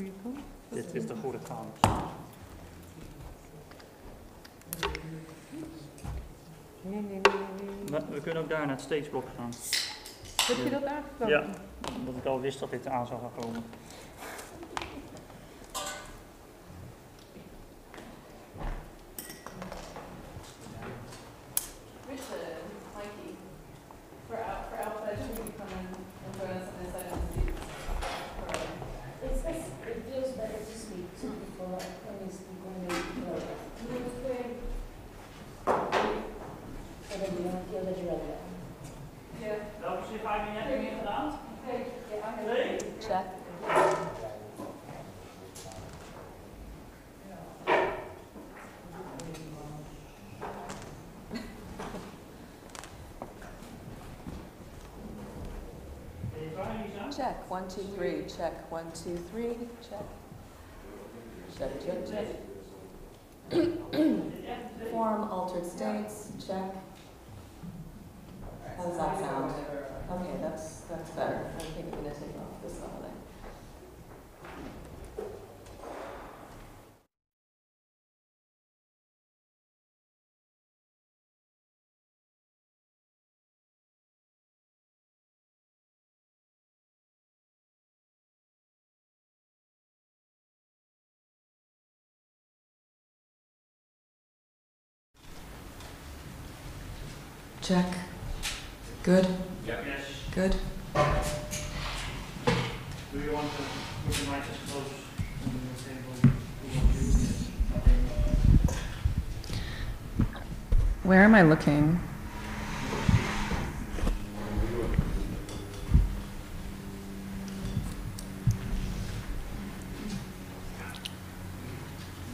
goede kant? Dit is de goede kant. Nee, nee, nee, nee. nee. Maar we kunnen ook daar naar het stageblok gaan. Heb je dat aangevraagd? Ja, omdat ik al wist dat dit aan zou gaan komen. One, two, three, check, one, two, three, check. Check, check, check. Form altered states, check. How does that sound? Okay, that's, that's better. I think I'm gonna take off this overlay. Check. Good, Yes. good. Do you want to put the mic as close to the table? You want to use it? Where am I looking?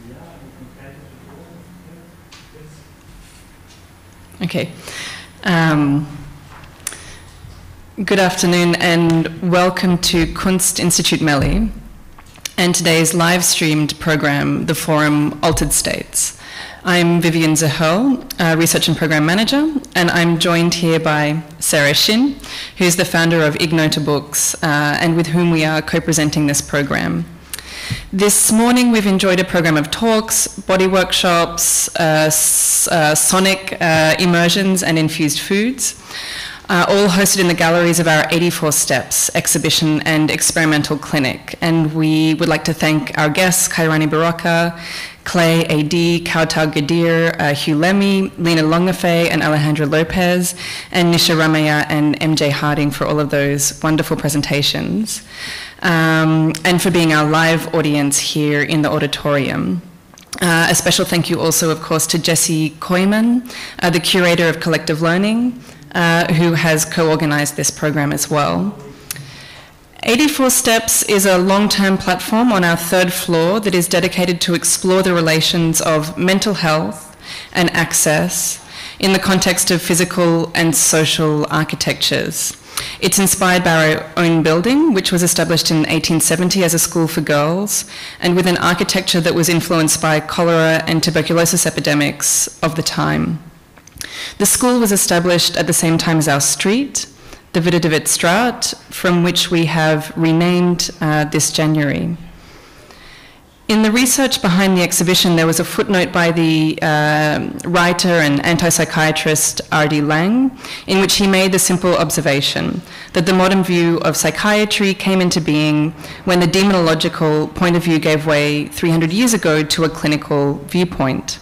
Ja, we kunnen kijken of het wordt. Okay. Um, good afternoon and welcome to Kunstinstituut Melly and today's live streamed program, the forum Altered States. I'm Vivian Ziherl, Research and Program Manager, and I'm joined here by Sarah Shin, who's the founder of Ignota Books, uh, and with whom we are co presenting this program. This morning we've enjoyed a program of talks, body workshops, uh, uh, sonic uh, immersions, and infused foods, uh, all hosted in the galleries of our 84 Steps exhibition and experimental clinic. And we would like to thank our guests, Khairani Barokka, Clay AD, Kautal Gadir, uh, Hugh Lemmy, Lena Longafe, and Alejandra Lopez, and Nisha Ramayya and MJ Harding for all of those wonderful presentations um, and for being our live audience here in the auditorium. Uh, a special thank you also, of course, to Jesse Koeiman, uh, the curator of collective learning, uh, who has co organized this program as well. 84 Steps is a long term platform on our third floor that is dedicated to explore the relations of mental health and access in the context of physical and social architectures. It's inspired by our own building, which was established in 1870 as a school for girls, and with an architecture that was influenced by cholera and tuberculosis epidemics of the time. The school was established at the same time as our street, the Witte de Withstraat, from which we have renamed uh, this January. In the research behind the exhibition, there was a footnote by the um writer and anti psychiatrist R.D. Laing, in which he made the simple observation that the modern view of psychiatry came into being when the demonological point of view gave way 300 years ago to a clinical viewpoint.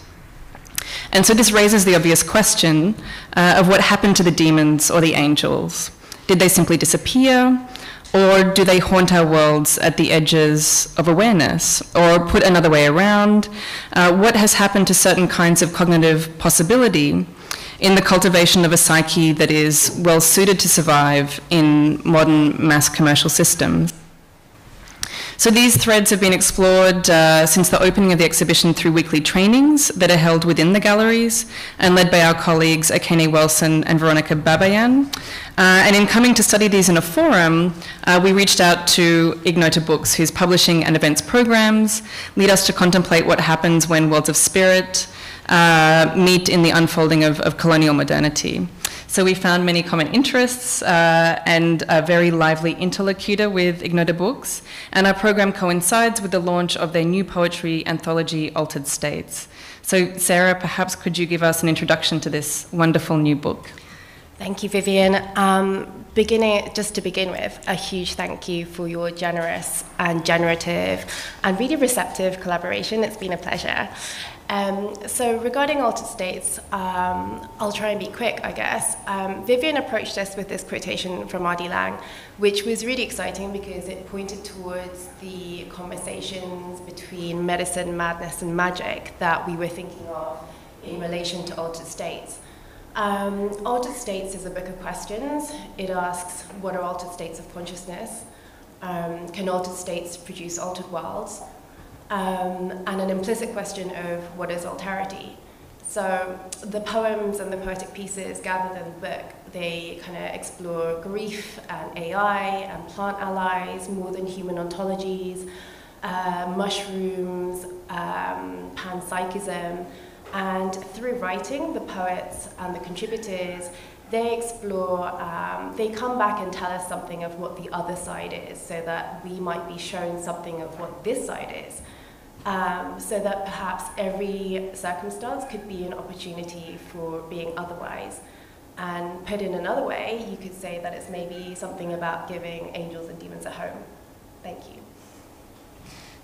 And so this raises the obvious question uh, of what happened to the demons or the angels. Did they simply disappear? Or do they haunt our worlds at the edges of awareness? Or put another way around, uh, what has happened to certain kinds of cognitive possibility in the cultivation of a psyche that is well suited to survive in modern mass commercial systems? So these threads have been explored uh, since the opening of the exhibition through weekly trainings that are held within the galleries and led by our colleagues Akene Wilson and Veronica Babayan. Uh, and in coming to study these in a forum, uh, we reached out to Ignota Books, whose publishing and events programs lead us to contemplate what happens when worlds of spirit uh, meet in the unfolding of, of colonial modernity. So we found many common interests uh, and a very lively interlocutor with Ignota Books. And our program coincides with the launch of their new poetry anthology, Altered States. So, Sarah, perhaps could you give us an introduction to this wonderful new book? Thank you, Vivian. Um, beginning, just to begin with, a huge thank you for your generous and generative and really receptive collaboration. It's been a pleasure. Um, so regarding altered states, um, I'll try and be quick, I guess. Um, Vivian approached us with this quotation from R.D. Laing, which was really exciting because it pointed towards the conversations between medicine, madness, and magic that we were thinking of in relation to altered states. Um, altered states is a book of questions. It asks, what are altered states of consciousness? Um, can altered states produce altered worlds? Um, and an implicit question of what is alterity. So the poems and the poetic pieces gathered in the book, they kind of explore grief and AI and plant allies, more than human ontologies, uh, mushrooms, um, panpsychism, and through writing, the poets and the contributors, they explore, um, they come back and tell us something of what the other side is, so that we might be shown something of what this side is um, so that perhaps every circumstance could be an opportunity for being otherwise. And put in another way, you could say that it's maybe something about giving angels and demons a home. Thank you.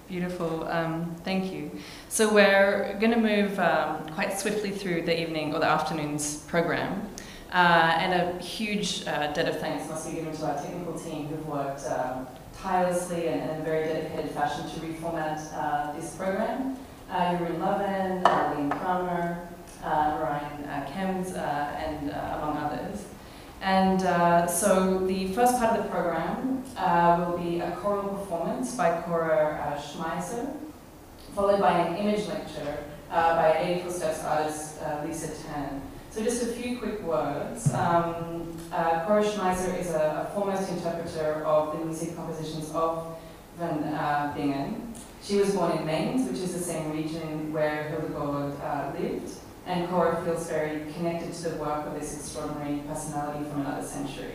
Beautiful, um, thank you. So we're going to move um, quite swiftly through the evening or the afternoon's program. Uh, and a huge uh, debt of thanks must be given to our technical team who've worked um, tirelessly and in a very dedicated fashion to reformat uh, this program. Uh, Jeroen Lovin, uh, Kramer, uh, Ryan uh, Kems, uh, and uh, among others. And so the first part of the program will be a choral performance by Cora Schmeiser, followed by an image lecture by 84 Steps artist Lisa Tan. So just a few quick words. Um, uh, Cora Schmeiser is a, a, foremost interpreter of the music compositions of Van uh, Bingen. She was born in Mainz, which is the same region where Hildegard uh, lived, and Cora feels very connected to the work of this extraordinary personality from another century.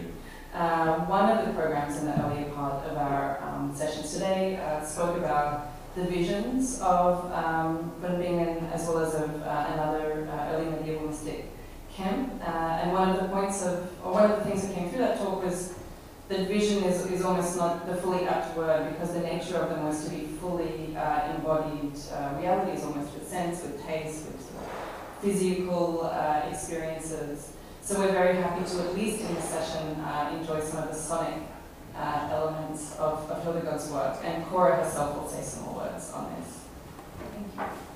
Uh, one of the programs in the earlier part of our um, sessions today uh, spoke about the visions of um, Van Bingen as well as of uh, another uh, early medieval mystic Uh, and one of the points of, or one of the things that came through that talk was that vision is, is almost not the fully apt word because the nature of them was to be fully uh, embodied uh, realities, almost with sense, with taste, with physical uh, experiences. So we're very happy to, at least in this session, uh, enjoy some of the sonic uh, elements of, of Hildegard's work. And Cora herself will say some more words on this. Thank you.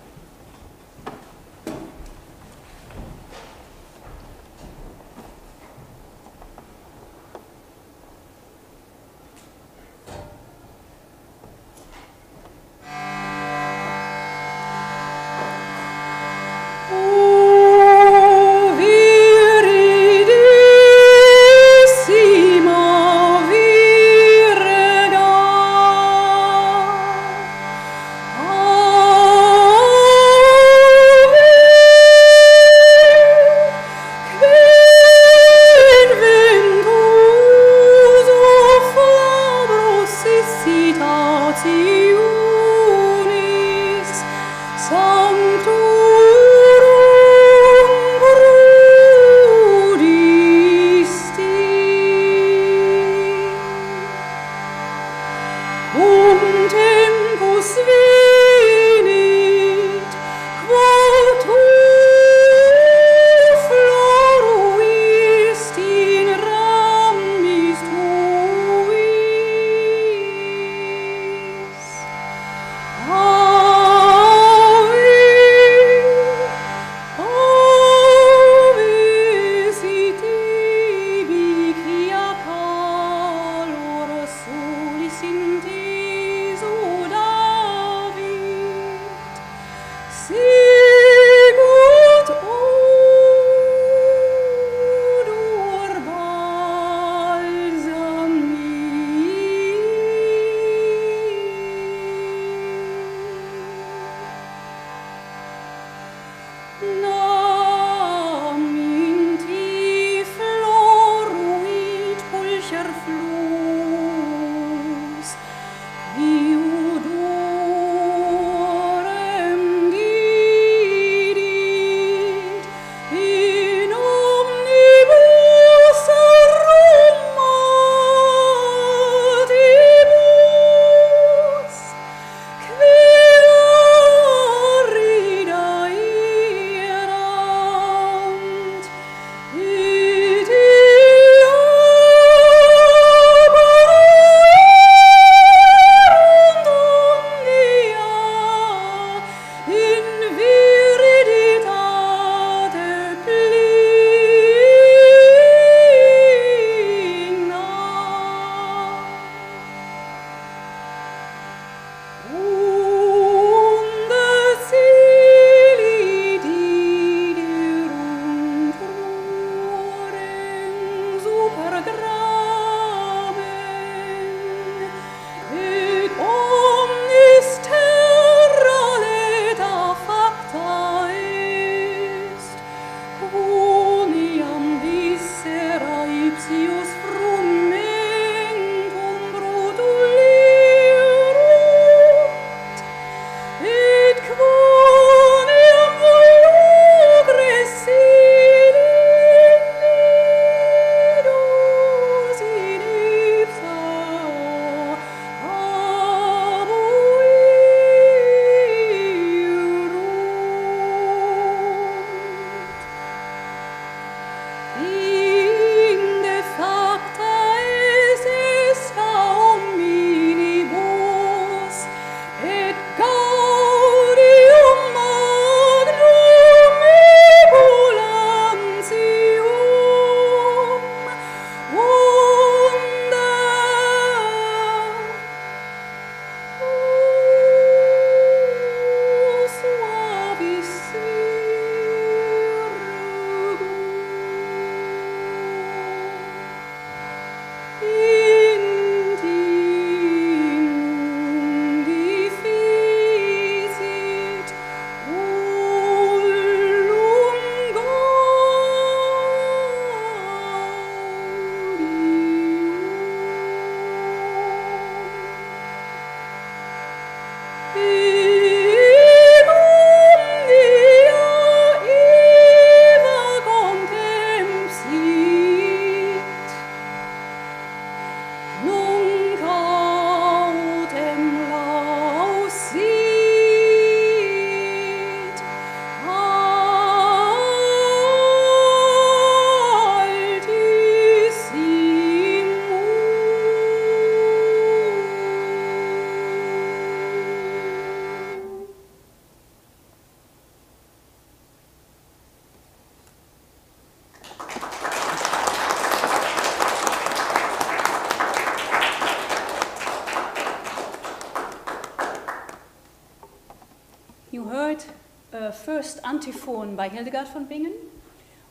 First antiphon by Hildegard von Bingen,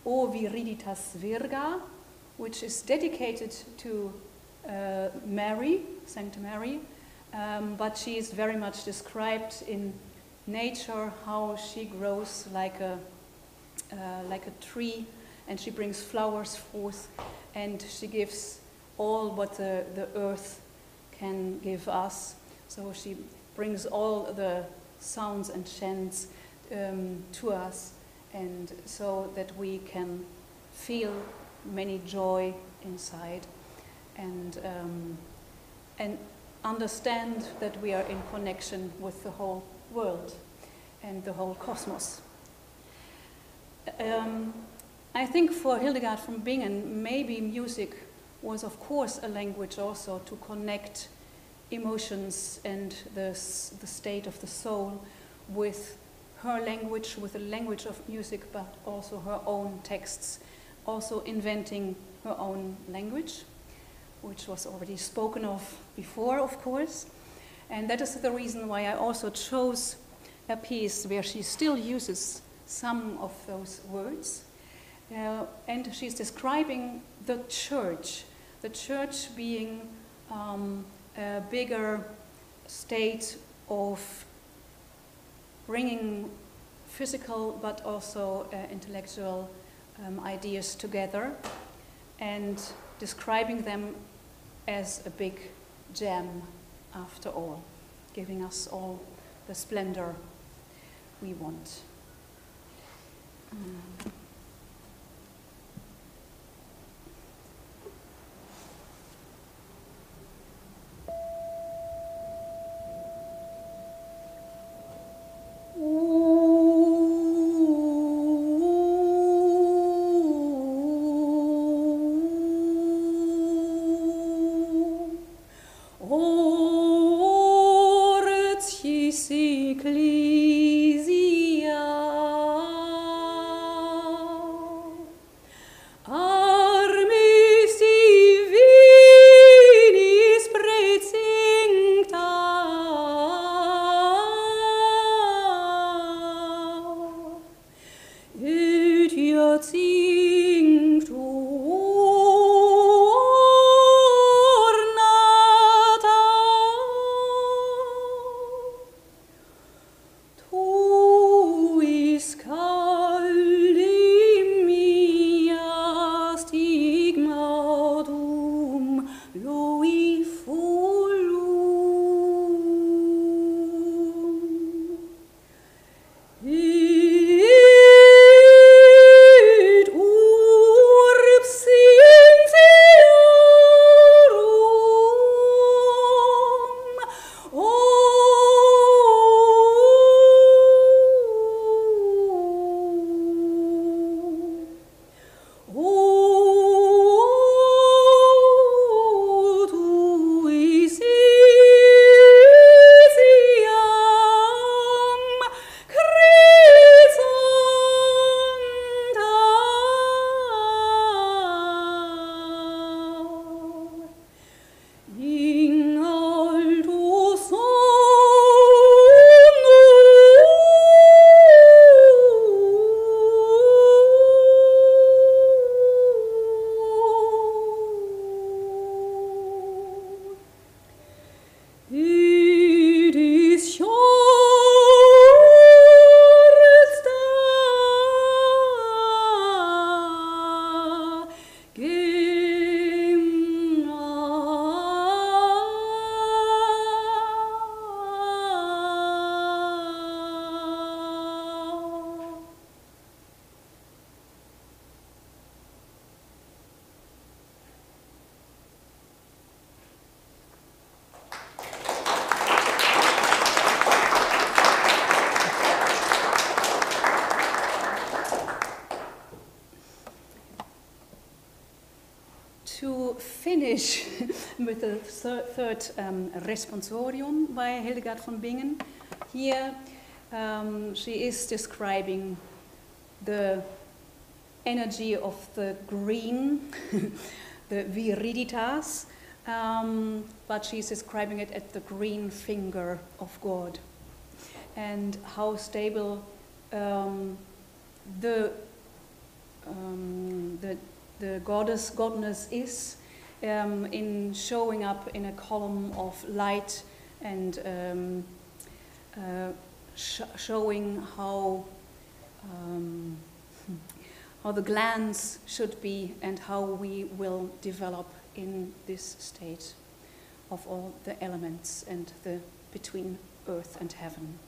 O Viridissima Virga, which is dedicated to uh, Mary, Saint Mary, um, but she is very much described in nature how she grows like a uh, like a tree, and she brings flowers forth, and she gives all what the, the earth can give us. So she brings all the sounds and chants um, to us, and so that we can feel many joy inside, and um, and understand that we are in connection with the whole world and the whole cosmos. Um, I think for Hildegard from Bingen, maybe music was, of course, a language also to connect emotions and the, the state of the soul with her language, with the language of music, but also her own texts, also inventing her own language, which was already spoken of before, of course. And that is the reason why I also chose a piece where she still uses some of those words. Uh, and she's describing the church, the church being um, a bigger state of bringing physical but also uh, intellectual um, ideas together and describing them as a big gem after all, giving us all the splendor we want. Mm. With the thir- third um, responsorium by Hildegard von Bingen, here um, she is describing the energy of the green, the viriditas, um, but she's describing it at the green finger of God. And how stable um, the, um, the, the goddess, godness is um, in showing up in a column of light and um, uh, sh- showing how um, how the glands should be and how we will develop in this state of all the elements and the between earth and heaven.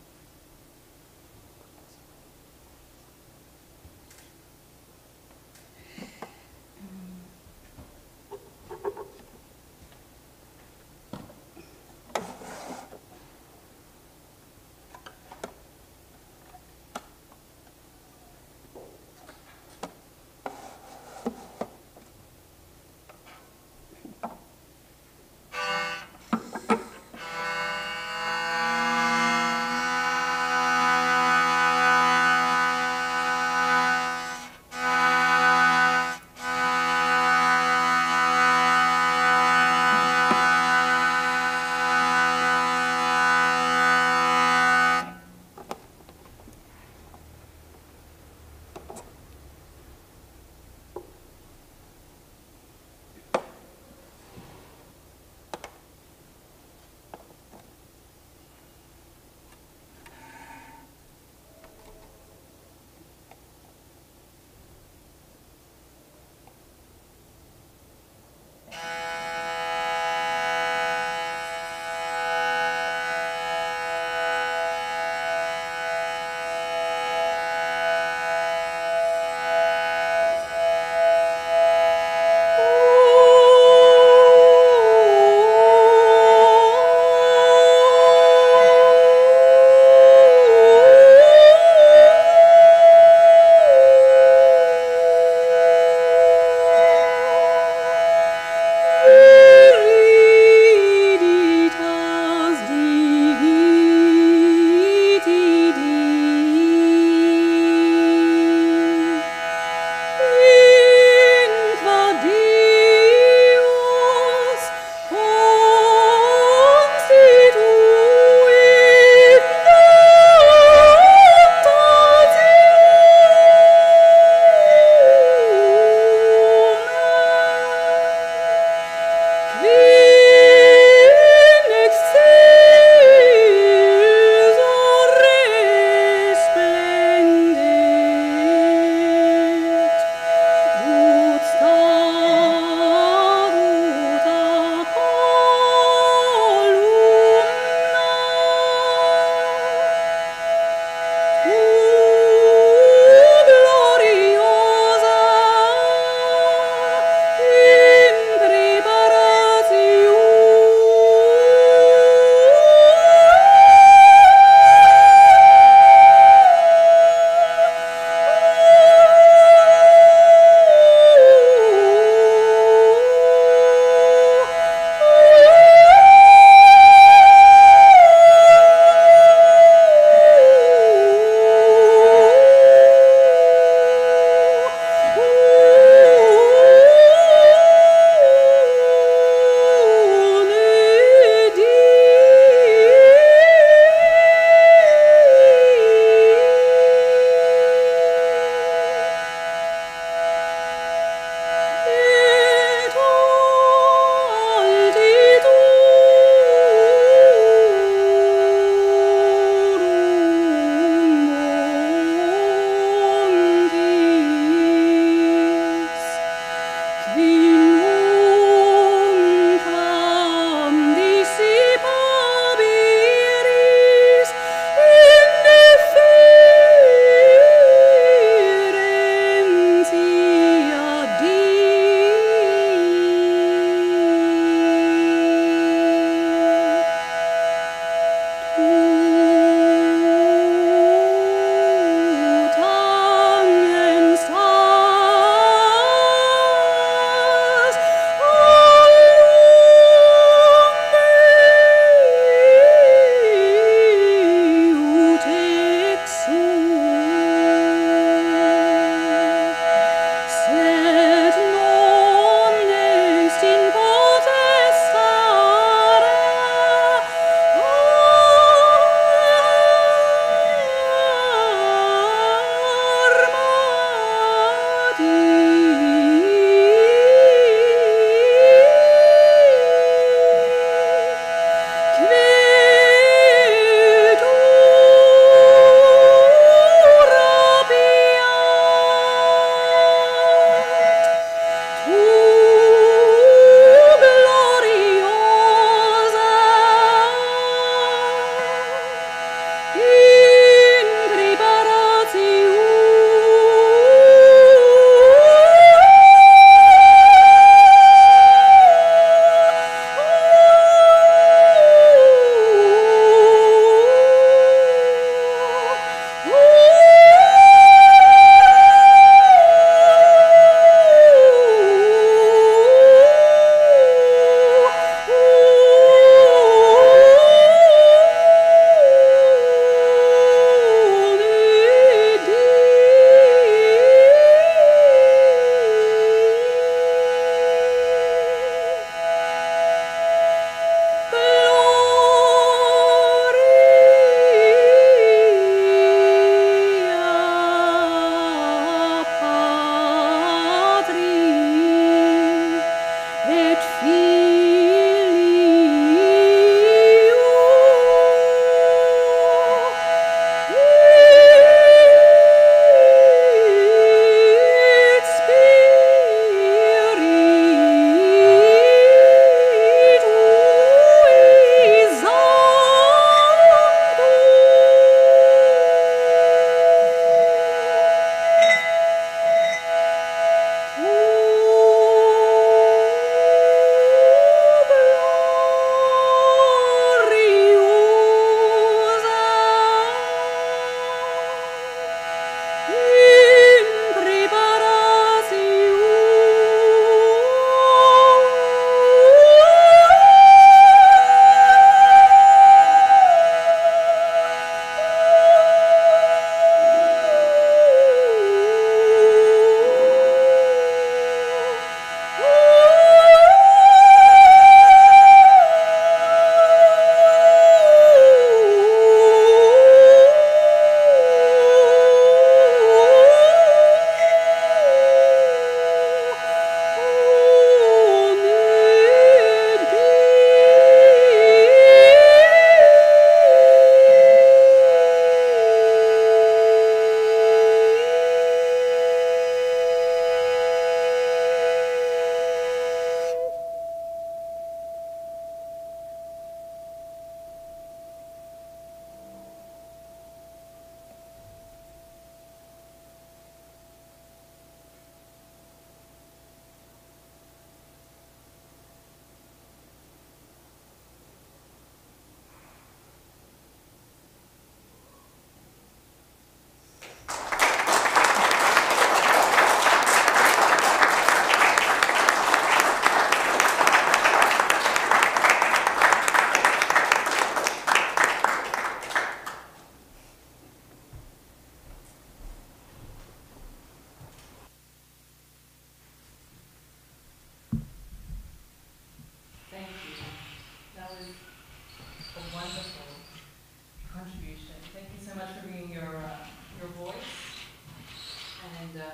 And, uh,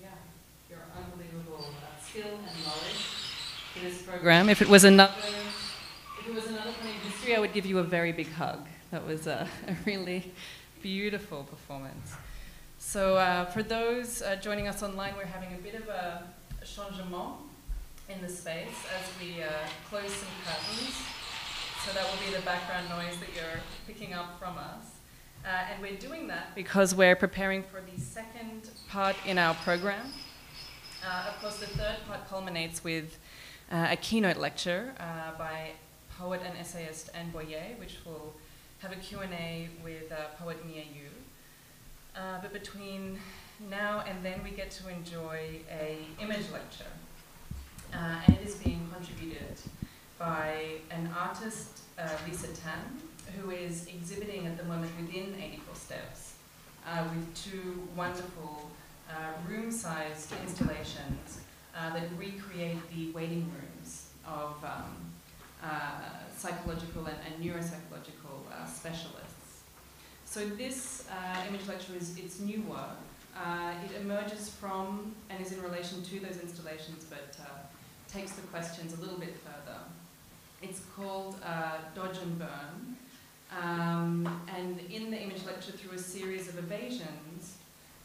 yeah, your unbelievable uh, skill and knowledge to this program. If it was another, if it was another point in history, I would give you a very big hug. That was a, a really beautiful performance. So uh, for those uh, joining us online, we're having a bit of a, a changement in the space as we uh, close some curtains. So that will be the background noise that you're picking up from us. Uh, and we're doing that because we're preparing for the second part in our program. Uh, of course, the third part culminates with uh, a keynote lecture uh, by poet and essayist Anne Boyer, which will have a Q&A with uh, poet Mia You. Uh, but between now and then, we get to enjoy a image lecture, uh, and it is being contributed by an artist, Lisa Tan, who is exhibiting at the moment within 84 Steps with two wonderful room-sized installations uh, that recreate the waiting rooms of um, uh, psychological and, and neuropsychological uh, specialists. So this uh, image lecture is its new work. Uh, it emerges from and is in relation to those installations, but uh, takes the questions a little bit further. It's called uh, Dodge and Burn, um, and in the image lecture, through a series of evasions,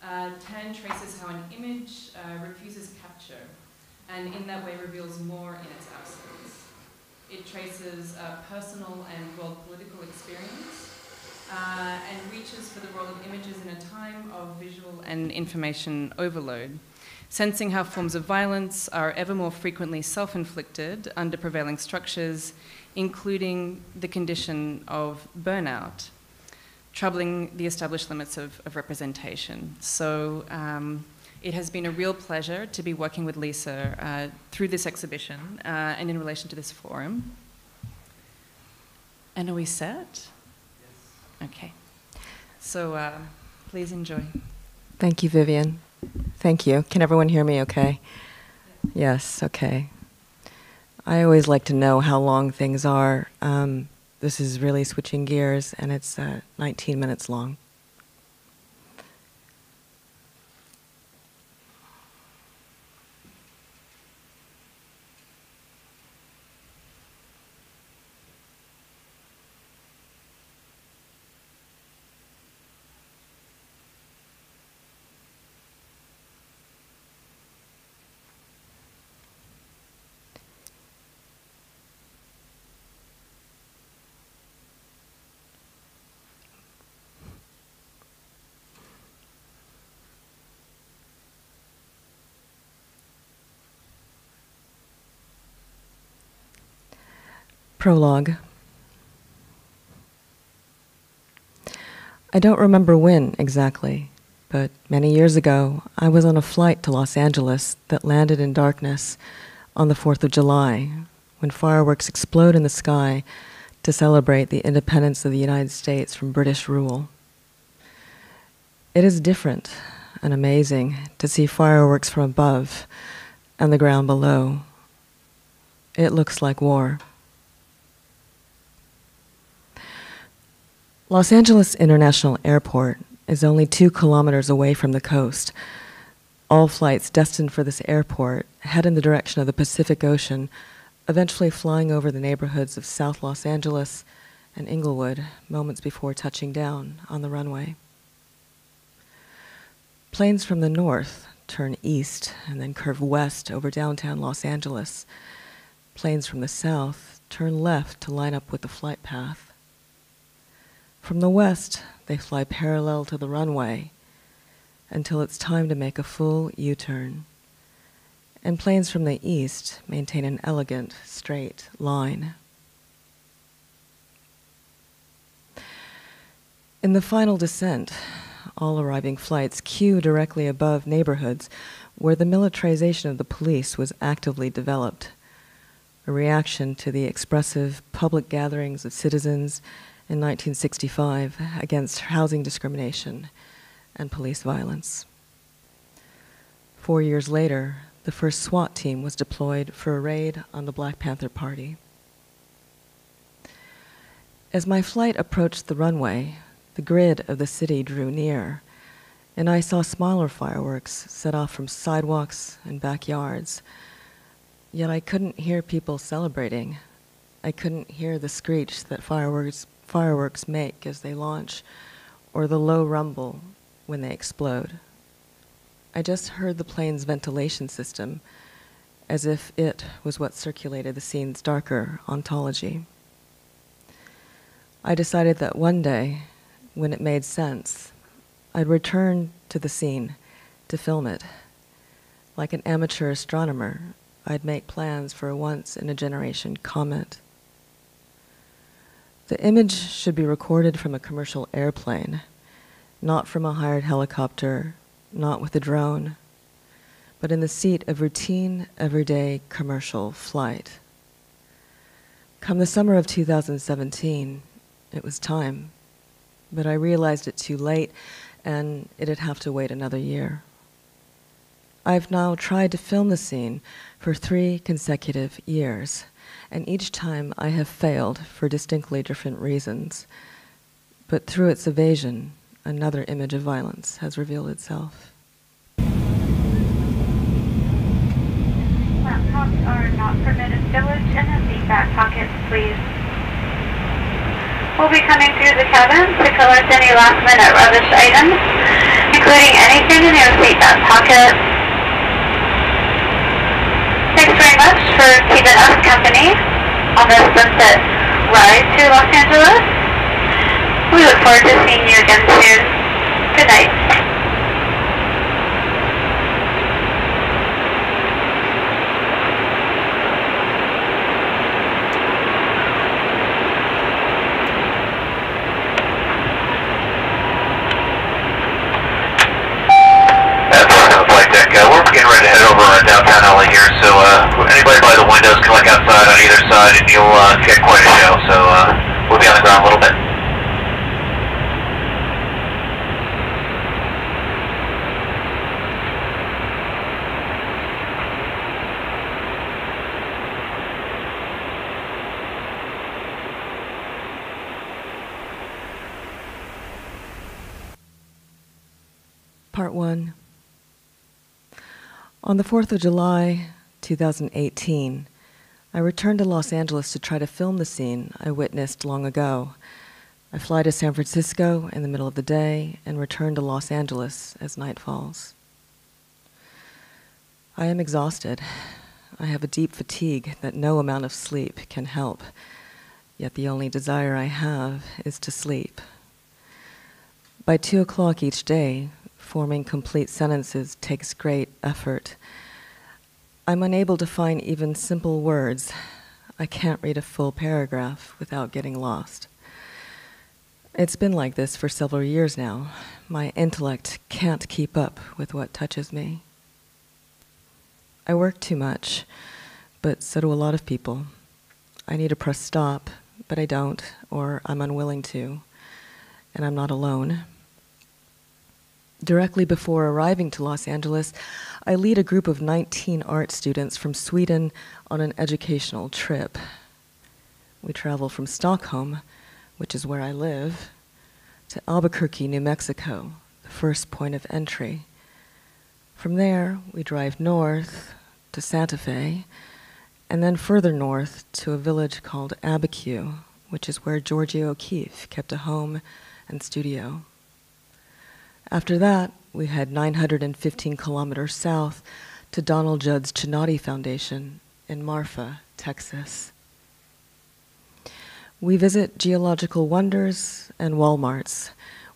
uh, Tan traces how an image uh, refuses capture, and in that way reveals more in its absence. It traces personal and world political experience, uh, and reaches for the role of images in a time of visual and information overload, sensing how forms of violence are ever more frequently self inflicted under prevailing structures, including the condition of burnout, troubling the established limits of, of representation. So, um, it has been a real pleasure to be working with Lisa uh, through this exhibition uh, and in relation to this forum. And are we set? Yes. Okay. So uh, please enjoy. Thank you, Vivian. Thank you. Can everyone hear me okay? Yes, okay. I always like to know how long things are. Um, this is really switching gears, and it's uh, 19 minutes long. Prologue. I don't remember when exactly, but many years ago, I was on a flight to Los Angeles that landed in darkness on the 4th of July when fireworks explode in the sky to celebrate the independence of the United States from British rule. It is different and amazing to see fireworks from above and the ground below. It looks like war. Los Angeles International Airport is only two kilometers away from the coast. All flights destined for this airport head in the direction of the Pacific Ocean, eventually flying over the neighborhoods of South Los Angeles and Inglewood moments before touching down on the runway. Planes from the north turn east and then curve west over downtown Los Angeles. Planes from the south turn left to line up with the flight path. From the west, they fly parallel to the runway until it's time to make a full U turn. And planes from the east maintain an elegant, straight line. In the final descent, all arriving flights queue directly above neighborhoods where the militarization of the police was actively developed, a reaction to the expressive public gatherings of citizens in 1965 against housing discrimination and police violence. Four years later, the first SWAT team was deployed for a raid on the Black Panther Party. As my flight approached the runway, the grid of the city drew near, and I saw smaller fireworks set off from sidewalks and backyards. Yet I couldn't hear people celebrating. I couldn't hear the screech that fireworks, fireworks make as they launch, or the low rumble when they explode. I just heard the plane's ventilation system, as if it was what circulated the scene's darker ontology. I decided that one day, when it made sense, I'd return to the scene to film it. Like an amateur astronomer, I'd make plans for a once in a generation comet. The image should be recorded from a commercial airplane, not from a hired helicopter, not with a drone, but in the seat of routine, everyday commercial flight. Come the summer of 2017, it was time, but I realized it too late and it'd have to wait another year. I've now tried to film the scene for three consecutive years and each time I have failed for distinctly different reasons. But through its evasion, another image of violence has revealed itself. Laptops are not permitted. Village and the seat pockets, please. We'll be coming through the cabin to collect any last minute rubbish items, including anything in your seat back pocket. Thanks very much for keeping us company on this sunset ride to Los Angeles. We look forward to seeing you again soon. Good night. Uh, getting ready to head over uh, downtown LA here, so uh, anybody by the windows can look outside on either side, and you'll uh, get quite a show. So uh, we'll be on the ground a little bit. Part 1. On the 4th of July, 2018, I returned to Los Angeles to try to film the scene I witnessed long ago. I fly to San Francisco in the middle of the day and return to Los Angeles as night falls. I am exhausted. I have a deep fatigue that no amount of sleep can help, yet the only desire I have is to sleep. By two o'clock each day, forming complete sentences takes great effort. I'm unable to find even simple words. I can't read a full paragraph without getting lost. It's been like this for several years now. My intellect can't keep up with what touches me. I work too much, but so do a lot of people. I need to press stop, but I don't, or I'm unwilling to, and I'm not alone. Directly before arriving to Los Angeles, I lead a group of 19 art students from Sweden on an educational trip. We travel from Stockholm, which is where I live, to Albuquerque, New Mexico, the first point of entry. From there, we drive north to Santa Fe, and then further north to a village called Abiquiu, which is where Georgia O'Keeffe kept a home and studio. After that, we head 915 kilometers south to Donald Judd's Chinati Foundation in Marfa, Texas. We visit geological wonders and Walmarts.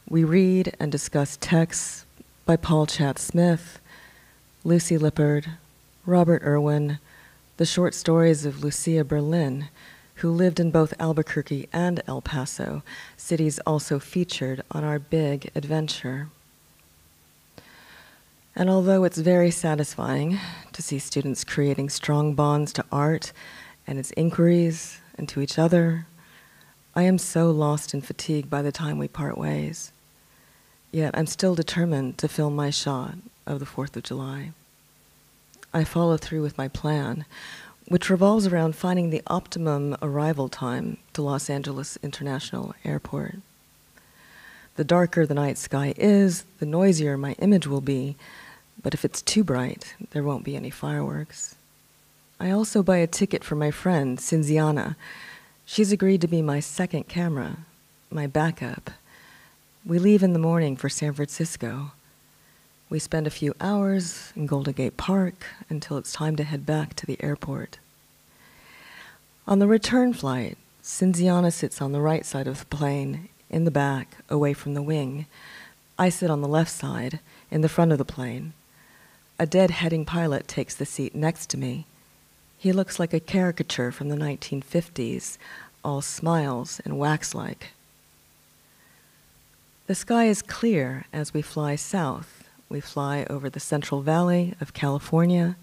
We read and discuss texts by Paul Chaat Smith, Lucy Lippard, Robert Irwin, the short stories of Lucia Berlin, who lived in both Albuquerque and El Paso, cities also featured on our big adventure. And although it's very satisfying to see students creating strong bonds to art and its inquiries and to each other, I am so lost in fatigue by the time we part ways. Yet I'm still determined to film my shot of the 4th of July. I follow through with my plan, which revolves around finding the optimum arrival time to Los Angeles International Airport. The darker the night sky is, the noisier my image will be, but if it's too bright, there won't be any fireworks. I also buy a ticket for my friend, Cinziana. She's agreed to be my second camera, my backup. We leave in the morning for San Francisco. We spend a few hours in Golden Gate Park until it's time to head back to the airport. On the return flight, Cinziana sits on the right side of the plane, in the back, away from the wing. I sit on the left side, in the front of the plane. A dead-heading pilot takes the seat next to me. He looks like a caricature from the 1950s, all smiles and wax-like. The sky is clear as we fly south. We fly over the Central Valley of California.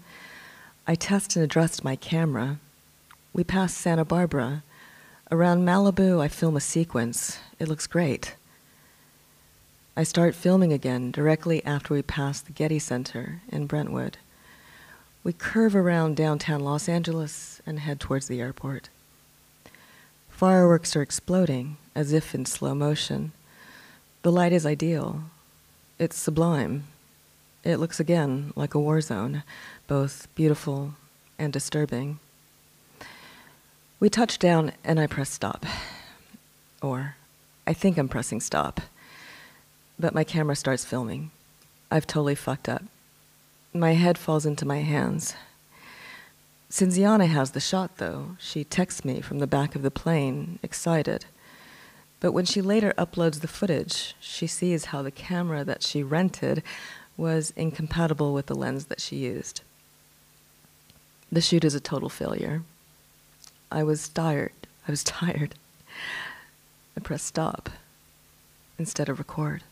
I test and adjust my camera. We pass Santa Barbara. Around Malibu, I film a sequence. It looks great. I start filming again directly after we pass the Getty Center in Brentwood. We curve around downtown Los Angeles and head towards the airport. Fireworks are exploding as if in slow motion. The light is ideal. It's sublime. It looks again like a war zone, both beautiful and disturbing. We touch down and I press stop. Or I think I'm pressing stop but my camera starts filming. I've totally fucked up. My head falls into my hands. Cinziana has the shot, though. She texts me from the back of the plane, excited. But when she later uploads the footage, she sees how the camera that she rented was incompatible with the lens that she used. The shoot is a total failure. I was tired. I was tired. I pressed stop instead of record.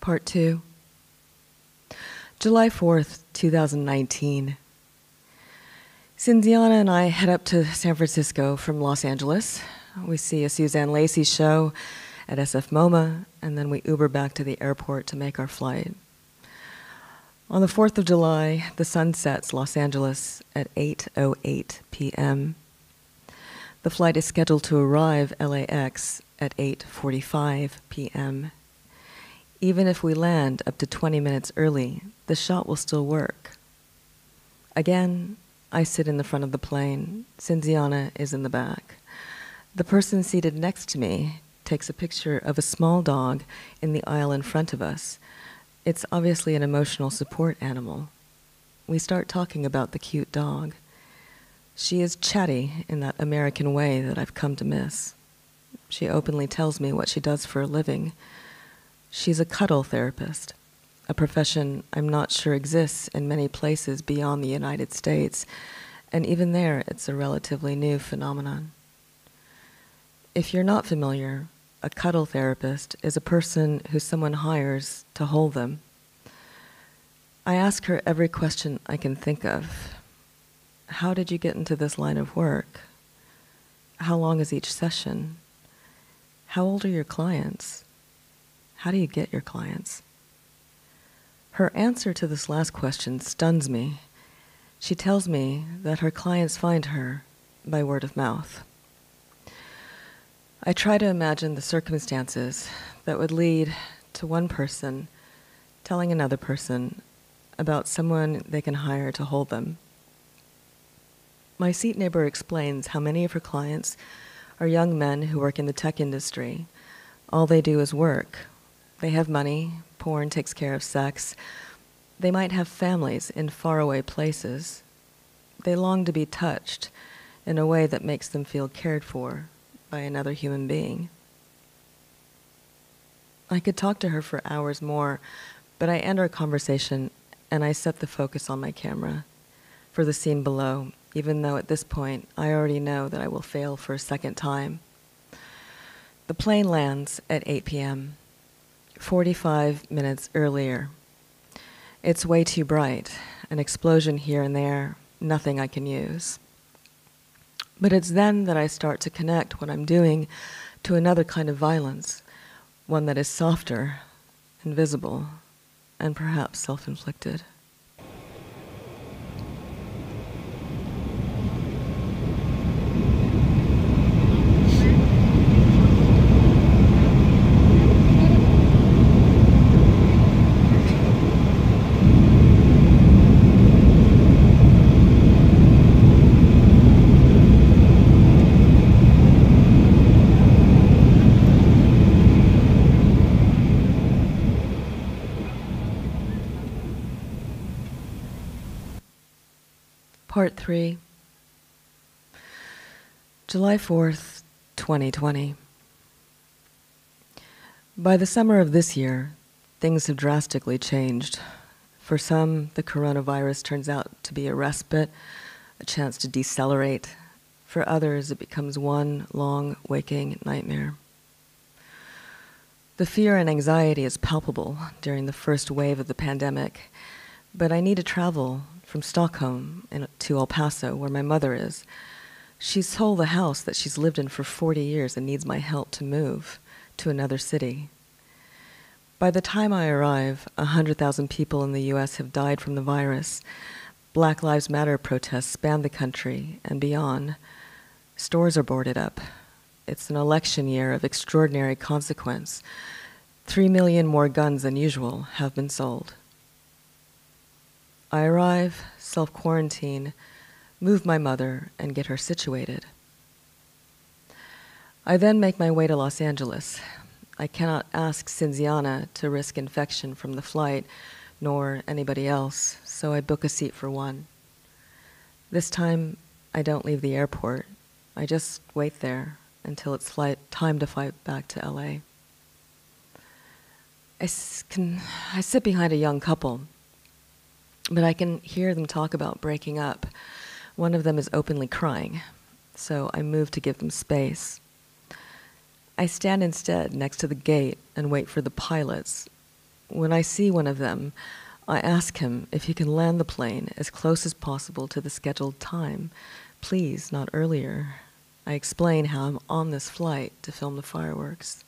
Part 2. July 4th, 2019. Cinziana and I head up to San Francisco from Los Angeles. We see a Suzanne Lacy show at SF MoMA, and then we Uber back to the airport to make our flight. On the 4th of July, the sun sets Los Angeles at 8.08 p.m. The flight is scheduled to arrive LAX at 8.45 p.m. Even if we land up to 20 minutes early, the shot will still work. Again, I sit in the front of the plane. Cinziana is in the back. The person seated next to me takes a picture of a small dog in the aisle in front of us. It's obviously an emotional support animal. We start talking about the cute dog. She is chatty in that American way that I've come to miss. She openly tells me what she does for a living She's a cuddle therapist, a profession I'm not sure exists in many places beyond the United States, and even there, it's a relatively new phenomenon. If you're not familiar, a cuddle therapist is a person who someone hires to hold them. I ask her every question I can think of. How did you get into this line of work? How long is each session? How old are your clients? How do you get your clients? Her answer to this last question stuns me. She tells me that her clients find her by word of mouth. I try to imagine the circumstances that would lead to one person telling another person about someone they can hire to hold them. My seat neighbor explains how many of her clients are young men who work in the tech industry. All they do is work. They have money, porn takes care of sex. They might have families in faraway places. They long to be touched in a way that makes them feel cared for by another human being. I could talk to her for hours more, but I end our conversation and I set the focus on my camera for the scene below, even though at this point I already know that I will fail for a second time. The plane lands at 8 p.m., 45 minutes earlier. It's way too bright, an explosion here and there, nothing I can use. But it's then that I start to connect what I'm doing to another kind of violence, one that is softer, invisible, and perhaps self inflicted. Part 3 July 4th, 2020. By the summer of this year, things have drastically changed. For some, the coronavirus turns out to be a respite, a chance to decelerate. For others, it becomes one long waking nightmare. The fear and anxiety is palpable during the first wave of the pandemic, but I need to travel from Stockholm in, to El Paso, where my mother is. She's sold the house that she's lived in for 40 years and needs my help to move to another city. By the time I arrive, 100,000 people in the US have died from the virus. Black Lives Matter protests span the country and beyond. Stores are boarded up. It's an election year of extraordinary consequence. Three million more guns than usual have been sold. I arrive, self quarantine, move my mother, and get her situated. I then make my way to Los Angeles. I cannot ask Cinziana to risk infection from the flight, nor anybody else, so I book a seat for one. This time, I don't leave the airport. I just wait there until it's flight time to fly back to LA. I, can, I sit behind a young couple but I can hear them talk about breaking up. One of them is openly crying, so I move to give them space. I stand instead next to the gate and wait for the pilots. When I see one of them, I ask him if he can land the plane as close as possible to the scheduled time. Please, not earlier. I explain how I'm on this flight to film the fireworks.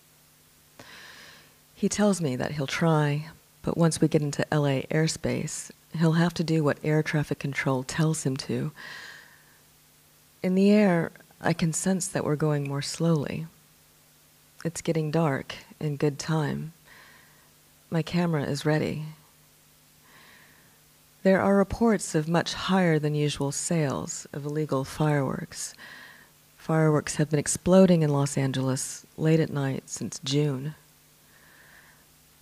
He tells me that he'll try, but once we get into LA airspace, He'll have to do what air traffic control tells him to. In the air, I can sense that we're going more slowly. It's getting dark in good time. My camera is ready. There are reports of much higher than usual sales of illegal fireworks. Fireworks have been exploding in Los Angeles late at night since June.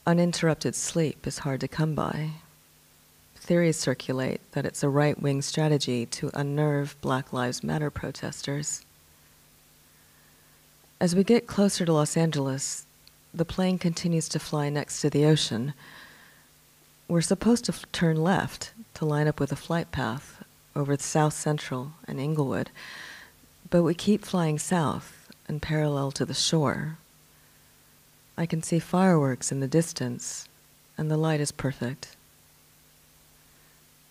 Uninterrupted sleep is hard to come by theories circulate that it's a right wing strategy to unnerve Black Lives Matter protesters. As we get closer to Los Angeles, the plane continues to fly next to the ocean. We're supposed to turn left to line up with a flight path over South Central and Inglewood, but we keep flying south and parallel to the shore. I can see fireworks in the distance, and the light is perfect.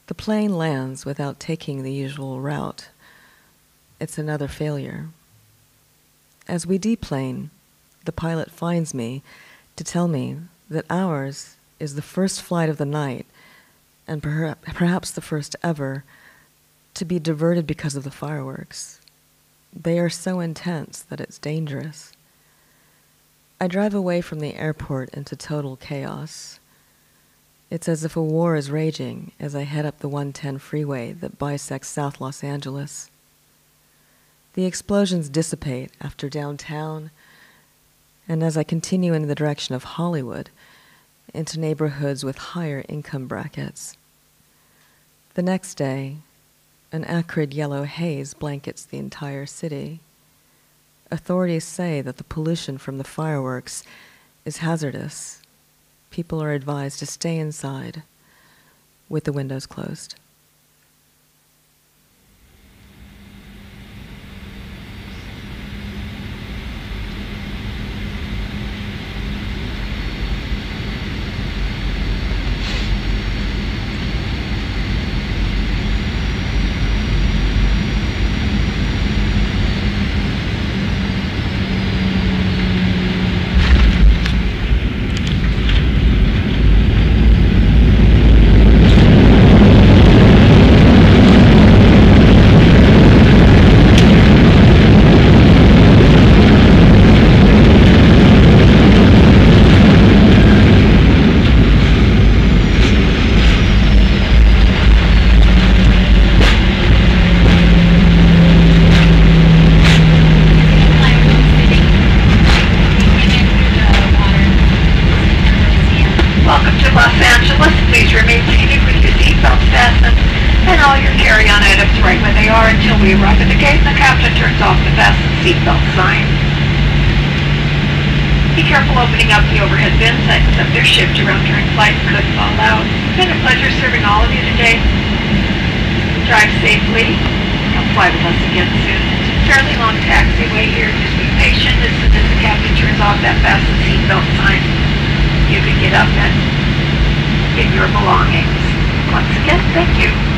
The plane lands without taking the usual route. It's another failure. As we deplane, the pilot finds me to tell me that ours is the first flight of the night, and perhaps the first ever, to be diverted because of the fireworks. They are so intense that it's dangerous. I drive away from the airport into total chaos. It's as if a war is raging as I head up the 110 freeway that bisects South Los Angeles. The explosions dissipate after downtown, and as I continue in the direction of Hollywood, into neighborhoods with higher income brackets. The next day, an acrid yellow haze blankets the entire city. Authorities say that the pollution from the fireworks is hazardous. People are advised to stay inside with the windows closed. Welcome to Los Angeles. Please remain seated with your seatbelts fastened and all your carry-on items right where they are until we arrive at the gate and the captain turns off the fasten seatbelt sign. Be opening up the overhead bins as they're shipped around during flight and could fall out. It's been a pleasure serving all of you today. Drive safely. Come fly with us again soon. It's a fairly long taxiway here. Just be patient as soon as the captain turns off that fasten seatbelt sign you can get up and get your belongings. Once again, thank you.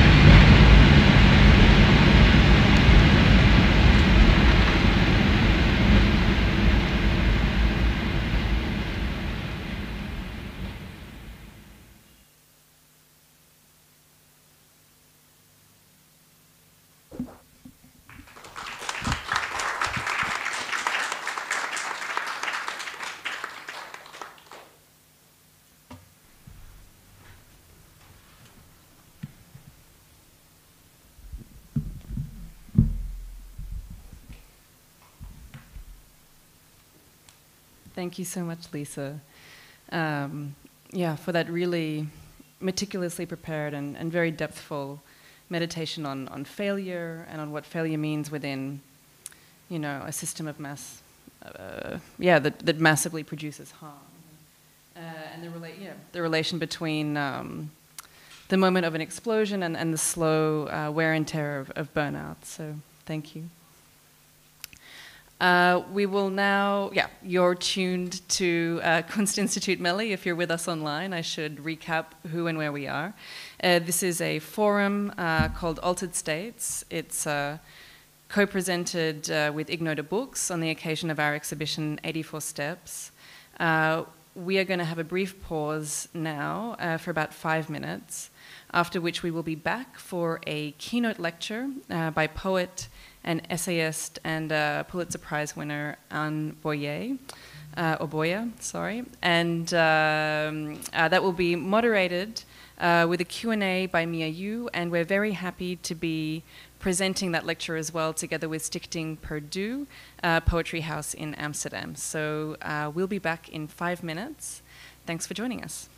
Thank you so much, Lisa. Um, yeah, for that really meticulously prepared and, and very depthful meditation on, on failure and on what failure means within, you know, a system of mass, uh, yeah, that, that massively produces harm. Uh, and the, rela- yeah, the relation between um, the moment of an explosion and, and the slow uh, wear and tear of, of burnout. So thank you. Uh, we will now, yeah, you're tuned to uh, Kunstinstituut Melly. If you're with us online, I should recap who and where we are. Uh, this is a forum uh, called Altered States. It's uh, co presented uh, with Ignota Books on the occasion of our exhibition 84 Steps. We are going to have a brief pause now for about five minutes, after which we will be back for a keynote lecture by poet and essayist and uh, Pulitzer Prize winner Anne Boyer, uh, or Boyer, sorry, and um, uh, that will be moderated uh, with a Q&A by Mia You, and we're very happy to be presenting that lecture as well together with Stichting Perdu uh, Poetry House in Amsterdam. So uh, we'll be back in five minutes. Thanks for joining us.